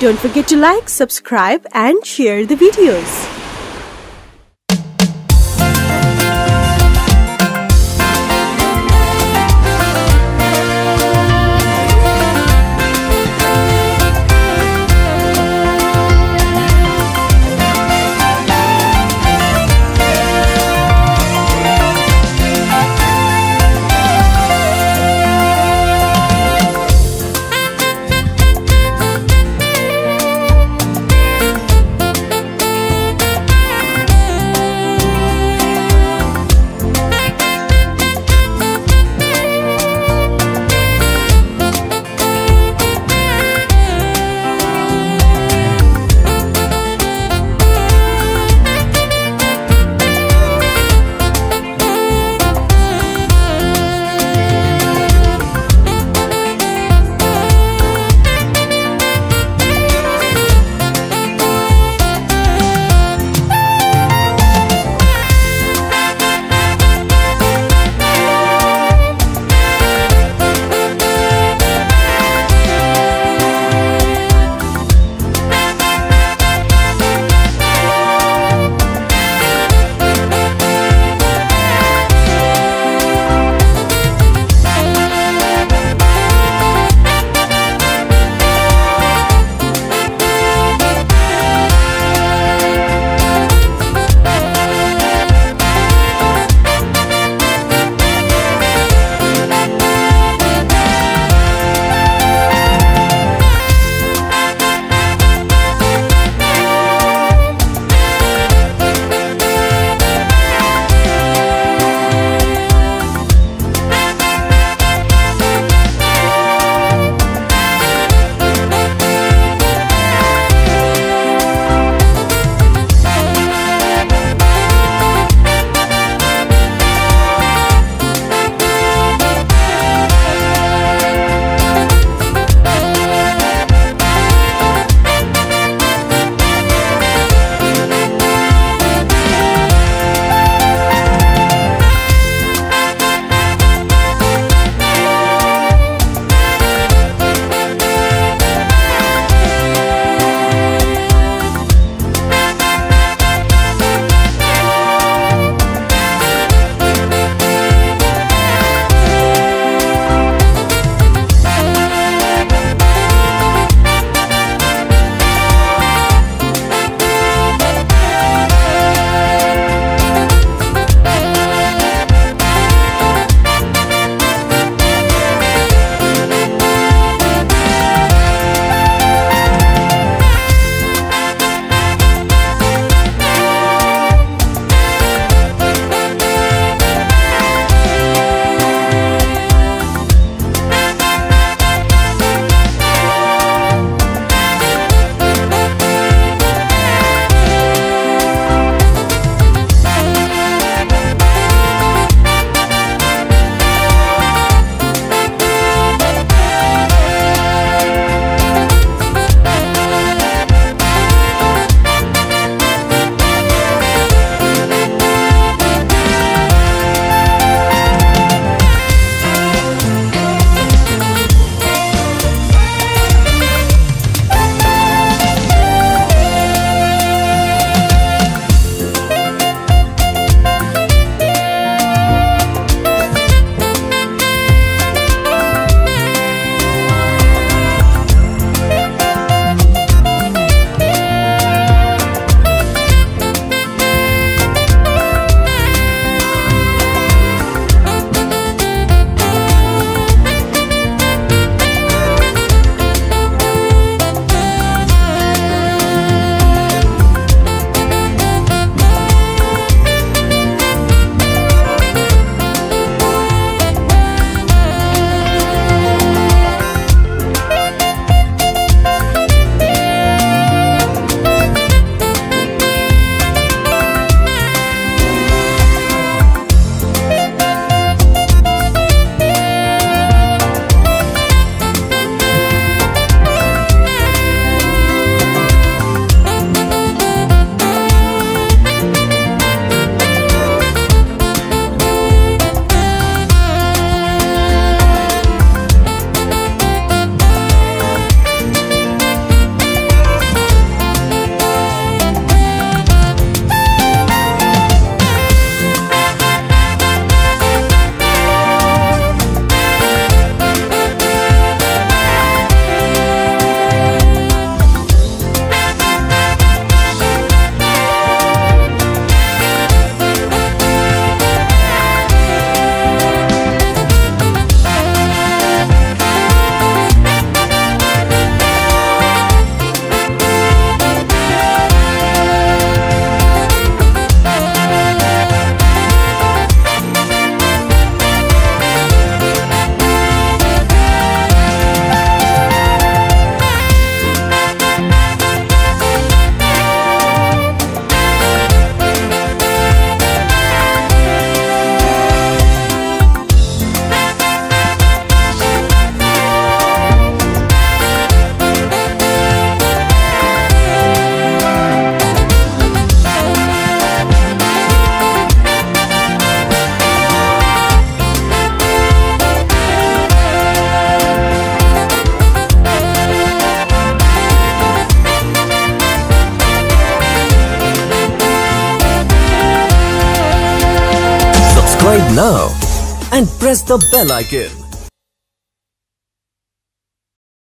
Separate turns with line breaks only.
Don't forget to like, subscribe, and share the videos.
Now and press the bell icon.